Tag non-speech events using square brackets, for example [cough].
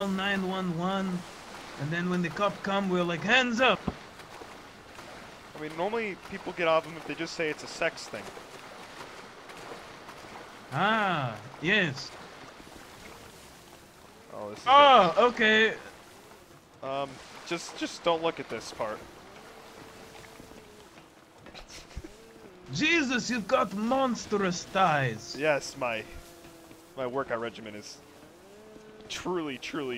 911, and then when the cop come, we're like, hands up. I mean, normally people get off them if they just say it's a sex thing. Ah, yes. Oh, this is Oh, okay. Um, just just don't look at this part. [laughs] Jesus, you've got monstrous thighs. Yes, my my workout regimen is truly, truly